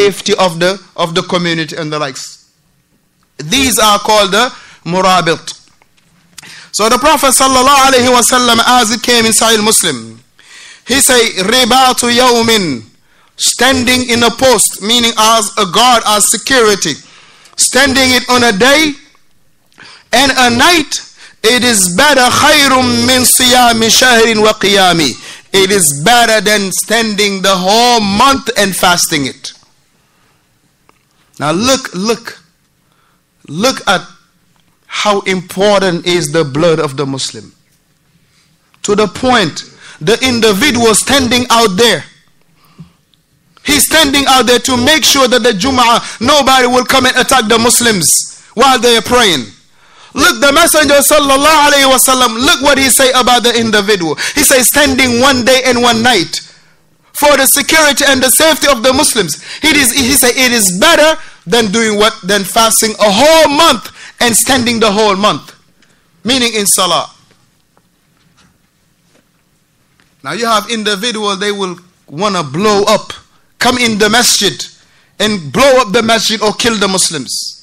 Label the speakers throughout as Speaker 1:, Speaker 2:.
Speaker 1: safety of the of the community and the likes. These are called the murabit. So the Prophet sallallahu alaihi wasallam, as it came in Sahih Muslim, he say ribatu yawmin, standing in a post, meaning as a guard, as security, standing it on a day and a night. It is better khayrum min siyami shahrin wa qiyami. It is better than standing the whole month and fasting it. Now look, look, look at how important is the blood of the Muslim. To the point, the individual standing out there. He's standing out there to make sure that the Jum'ah, nobody will come and attack the Muslims while they are praying. Look, the Messenger sallallahu alayhi wasallam, look what he say about the individual. He says standing one day and one night for the security and the safety of the Muslims. He say it is better than doing what? Than fasting a whole month and standing the whole month. Meaning in salah. Now you have individual they will want to blow up, come in the masjid and blow up the masjid or kill the Muslims.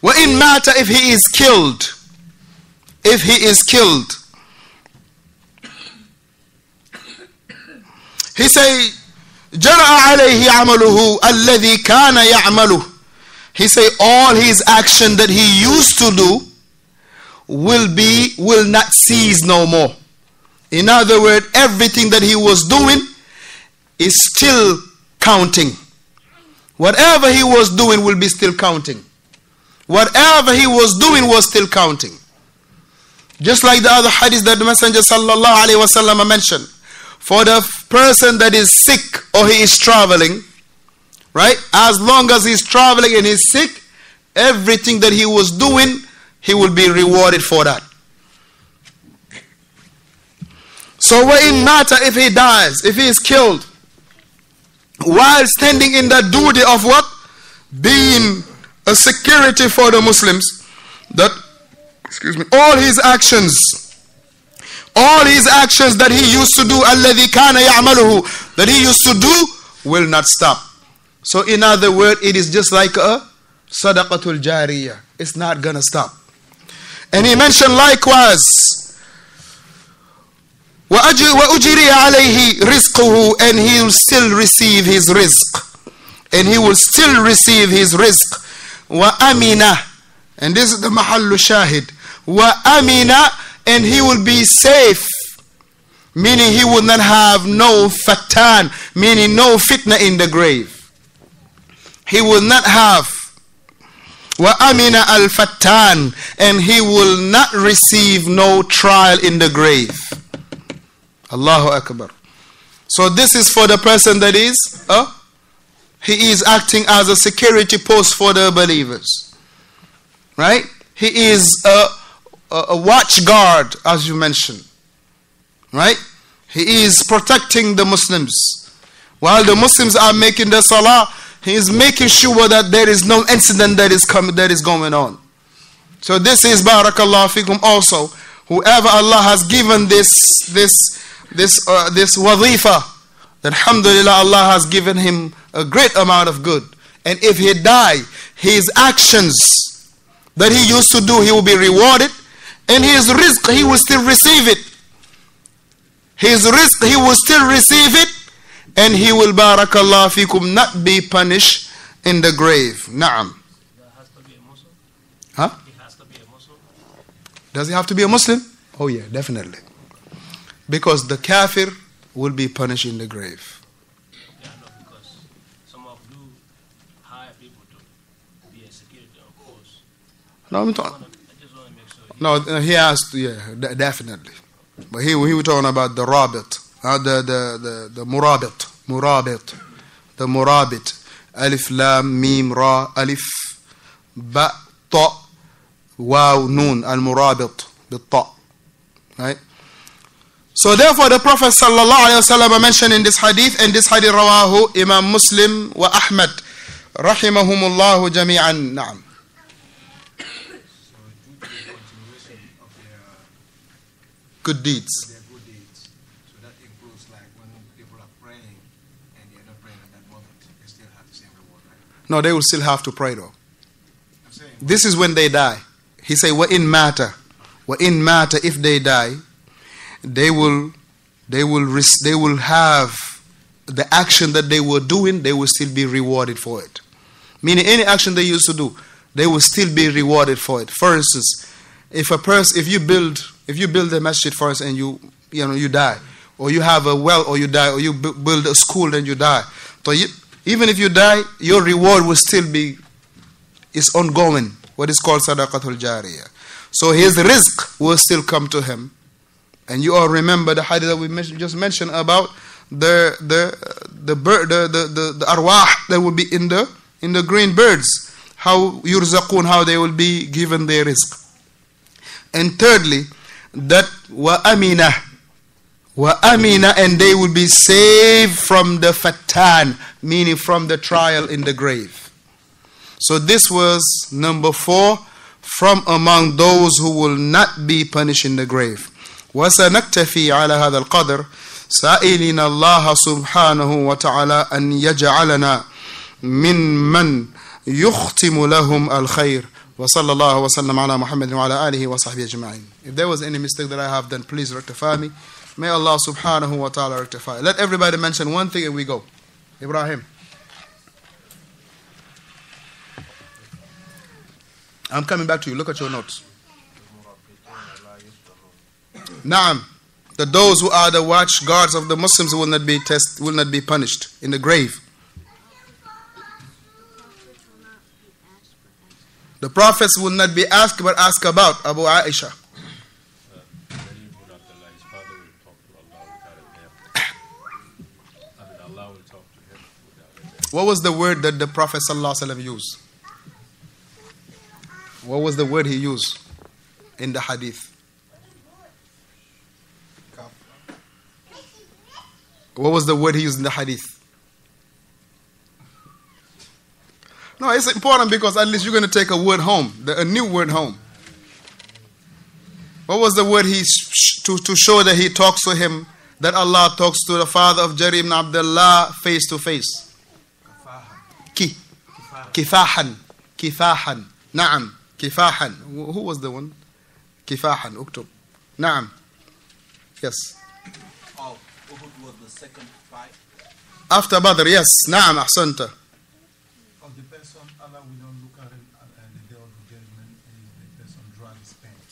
Speaker 1: What in matter if he is killed? If he is killed, say, Jara alayhi amaluhu alladhi kana ya'maluh. He say all his action that he used to do will be will not cease no more. In other word, everything that he was doing is still counting. Whatever he was doing will be still counting. Whatever he was doing was still counting. Just like the other hadith that the Messenger sallallahu alaihi wasallam mentioned. For the person that is sick or he is traveling, right? As long as he's traveling and he's sick, everything that he was doing, he will be rewarded for that. So what it matter if he dies, if he is killed, while standing in the duty of what? Being a security for the Muslims that excuse me all his actions all his actions that he used to do الذي كان يعمله that he used to do will not stop. So in other words it is just like a sadaqatul jariyah. It's not gonna stop. And he mentioned likewise وأجري عليه رزقه and he will still receive his rizq and he will still receive his rizq وأمنا and this is the محل shahid. وأمنا and he will be safe. Meaning he will not have no fatan meaning no fitna in the grave. He will not have. Wa amina al fatan and he will not receive no trial in the grave. Allahu akbar. So this is for the person that is uh, he is acting as a security post for the believers. Right? He is a a, watch guard, as you mentioned. Right? He is protecting the Muslims. While the Muslims are making the salah, he is making sure that there is no incident that is coming that is going on. So this is barakallah fikum also. Whoever Allah has given this this this uh, this wadhifa, alhamdulillah Allah has given him a great amount of good. And if he die, his actions that he used to do, he will be rewarded. And his rizq, he will still receive it. His rizq, he will still receive it. And he will, barakallah fikum, not be punished in the grave. Naam. Huh? Does he have to be a Muslim? Oh yeah, definitely. Because the kafir will be punished in the grave.
Speaker 2: Because some of you hire people to be a security, of course.
Speaker 1: No, I'm talking. No, uh, he asked, yeah, definitely. But he, he was talking about the rabbit, uh, the, the, the, the murabit, murabit, the murabit. Alif, lam, mim, ra, alif, ba, ta, waw, noon, al-murabit, the ta. Right? So therefore the Prophet sallallahu alaihi wasallam mentioned in this hadith, and this hadith rawahu Imam Muslim wa Ahmad, rahimahumullahu jami'an, na'am. Good deeds.
Speaker 3: Their good deeds. So that includes like when people are praying and they're not praying at that moment, they still have the same reward, right?
Speaker 1: No, they will still have to pray though.
Speaker 3: Saying,
Speaker 1: This is when they die. He say, "Wa in matter, wa in matter." If they die, they will, they will, res- they will have the action that they were doing. They will still be rewarded for it. Meaning, any action they used to do, they will still be rewarded for it. For instance, if a person, if you build, if you build a masjid for us and you, you know, you die, or you have a well, or you die, or you bu- build a school and you die, so you, even if you die, your reward will still be is ongoing, what is called sadaqatul jariyah. So his rizq will still come to him. And you all remember the hadith that we just mentioned about the the the bird the, the, the, the arwah that will be in the in the green birds. How yurzaqun, how they will be given their rizq And thirdly, that wa amina wa amina and they will be saved from the fatan, meaning from the trial in the grave. So this was number four from among those who will not be punished in the grave. وسنكتفي على هذا القدر سائلين الله سبحانه وتعالى أن يجعلنا ممن يختم لهم الخير وصلى الله وسلم على محمد وعلى آله وصحبه أجمعين. If there was any mistake that I have done, please rectify me. May Allah subhanahu wa ta'ala rectify. Let everybody mention one thing and we go. Ibrahim. I'm coming back to you. Look at your notes. Naam. That those who are the watch guards of the Muslims will not be test will not be punished in the grave. The prophets will not be asked but asked about Abu Aisha. What was the word that the Prophet used? What was the word he used in the hadith? What was the word he used in the hadith? No, it's important because at least you're going to take a word home, a new word home. What was the word he to, to show that he talks to him, that Allah talks to the father of Jarir ibn Abdullah face to face? Ki. Kifahan. Kifahan. Naam. Kifahan. Who was the one? Kifahan. Uktub. Naam. Yes.
Speaker 4: Oh, Uhud was the second fight.
Speaker 1: After Badr, yes. Naam. Ahsanta.
Speaker 5: of the person Allah will not look at him at, at the day of the judgment is the person drag his pants.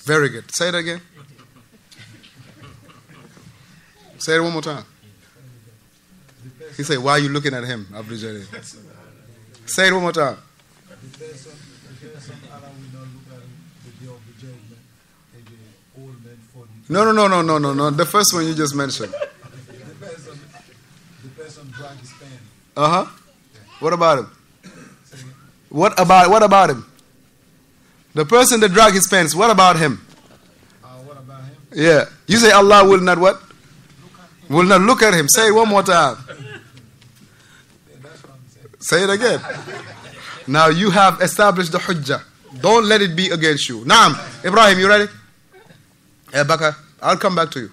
Speaker 1: Very good. Say it again. Say it one more time. He said, Why are you looking at him, Abdul? Say it one more time. No, no, no, no, no, no, no. The first one you just mentioned. Uh huh. What about him? What about what about him? The person that drag his pants. What about him?
Speaker 5: Uh, what about him?
Speaker 1: Yeah. You say Allah will not what? Will not look at him. Say it one more time.
Speaker 5: Yeah, that's what I'm saying.
Speaker 1: Say it again. Now you have established the hujjah. Don't let it be against you. Naam. Ibrahim, you ready? Yeah, Baka. I'll come back to you.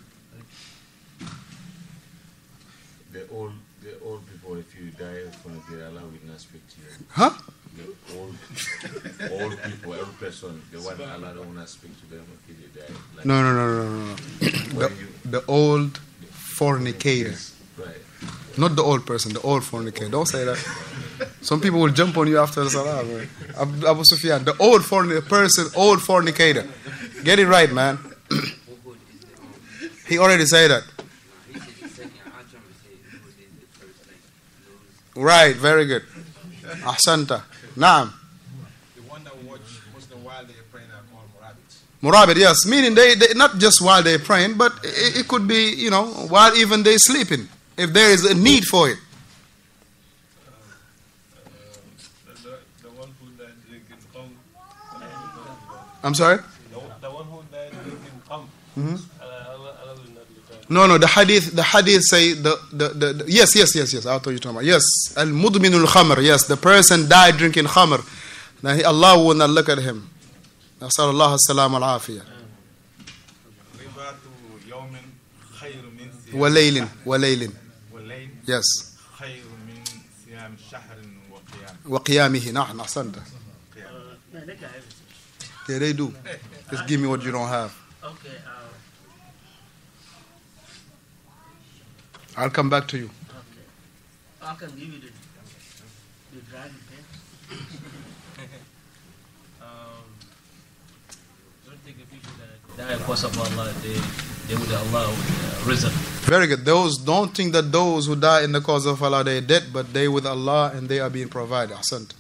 Speaker 6: The old, the old people, if you die in front of their Allah will not speak to you.
Speaker 1: Huh?
Speaker 6: The old, old people, every person, the one Allah don't want to speak to them until they die. Like
Speaker 1: No, no, no, no, no, no. The,
Speaker 6: you,
Speaker 1: the old fornicator.
Speaker 6: right.
Speaker 1: Not the old person, the old fornicator. Don't say that. Some people will jump on you after the salah, man. Abu, Abu Sufyan, the old fornicator person, old fornicator. Get it right, man. he already said that. Right, very good. Ahsanta. Naam.
Speaker 3: the one that watch Muslim while they're praying are called Murabits.
Speaker 1: Murabit, yes. Meaning they, they not just while they're praying, but it, it could be, you know, while even they're sleeping. If there is a need for it. I'm sorry?
Speaker 7: The, the one who died drinking tongue.
Speaker 1: Mhm.
Speaker 7: Allah, Allah, Allah will not look at
Speaker 1: No, no, the hadith, the hadith say the, the, the, the yes, yes, yes, yes. I'll tell you talking about. Yes, al mudminul khamr. Yes, the person died drinking khamr. Now he, Allah will not look at him. نسأل الله السلامة والعافية.
Speaker 4: رباط يوم خير من
Speaker 1: وليل وليل
Speaker 8: والليل
Speaker 1: yes
Speaker 8: خير من صيام شهر وقيام
Speaker 1: وقيامه نعم أحسنت
Speaker 2: Man, they got everything.
Speaker 1: yeah they do just give me what you don't have
Speaker 2: Okay,
Speaker 1: I'll come back to you.
Speaker 2: Okay. I can give you the, the dragon test. um, don't think the people that die because of Allah, they, they would allow uh.
Speaker 1: Very good. Those don't think that those who die in the cause of Allah they are dead, but they with Allah and they are being provided. Ahsant.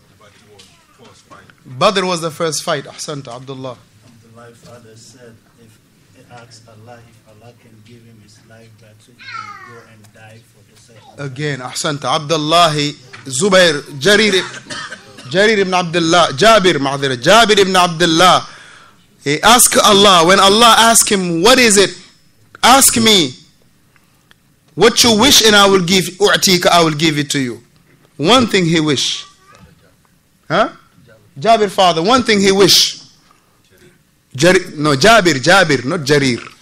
Speaker 1: Badr was the first fight. Ahsant, Abdullah.
Speaker 5: Abdullah father said, if he asks Allah if Allah can give him his life back he can go and die for the sake
Speaker 1: Again, Ahsanta, Abdullah, Zubair, Jarir, Jarir ibn Abdullah, Jabir, Ma'adhir, Jabir ibn Abdullah. He asked Allah, when Allah asked him, what is it? Ask me. What you wish and I will give, U'tika, I will give it to you. One thing he wish. Huh? Jabir father, one thing he wish. Jari, no, Jabir, Jabir, not Jarir.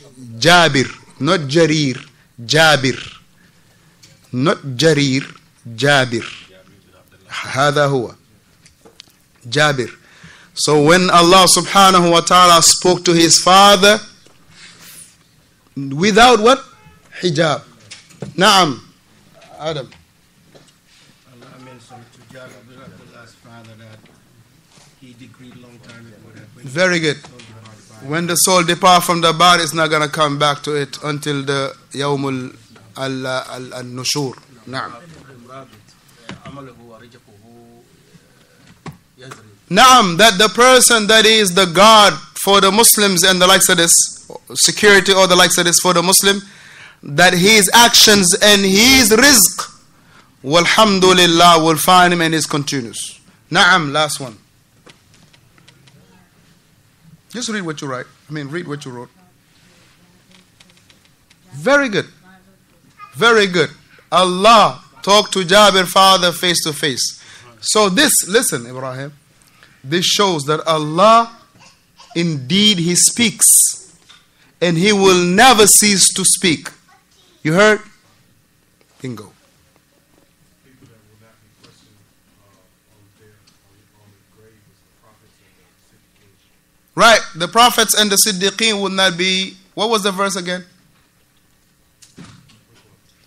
Speaker 1: Jabir not Jarir Jabir not جرير جابر هذا هو جابر so when Allah subhanahu wa ta'ala spoke to his father without what hijab نعم Adam
Speaker 9: Allah mentioned to Jabir bin Abdullah's father that he decreed long time ago that when
Speaker 1: very good When the soul depart from the body, it's not going to come back to it until the
Speaker 2: Yaumul al-Nushur.
Speaker 1: Naam. That the person that is the God for the Muslims and the likes of this, security or the likes of this for the Muslim, that his actions and his rizq, walhamdulillah, will find him and his continuous. Naam, last one. Just read what you write. I mean, read what you wrote. Very good. Very good. Allah talked to Jabir father face to face. So this, listen, Ibrahim. This shows that Allah indeed He speaks and He will never cease to speak. You heard? Bingo.
Speaker 7: People that will not be questioned uh, on their on, on the grave is the prophets and the Siddiqeen.
Speaker 1: Right. The prophets and the Siddiqeen would not be. What was the verse again?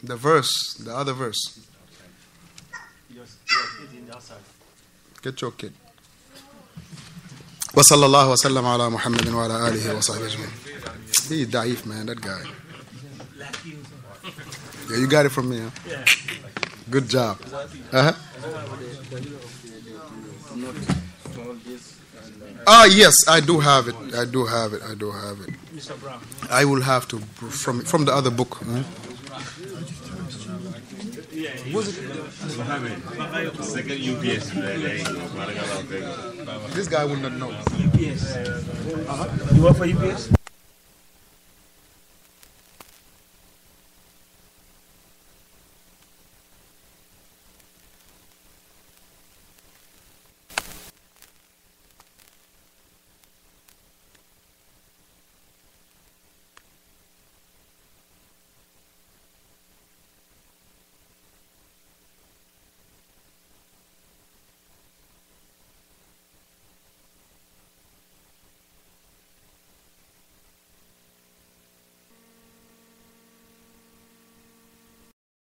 Speaker 1: The verse, the other verse.
Speaker 9: your, your kid in the outside.
Speaker 1: Get your kid. وصلى الله وسلم على محمد وعلى آله وصحبه أجمعين. He daif man, that guy.
Speaker 2: Like you.
Speaker 1: Yeah, you got it from me. Huh?
Speaker 2: Yeah.
Speaker 1: Good job. Uh-huh. Ah, yes, I do have it. I do have it. I do have it.
Speaker 2: Mr. Brown.
Speaker 1: I will have to from from the other book. huh?
Speaker 6: Second UPS. There you go. Barakallahu feekum.
Speaker 1: This guy will not know.
Speaker 2: UPS. You work for UPS?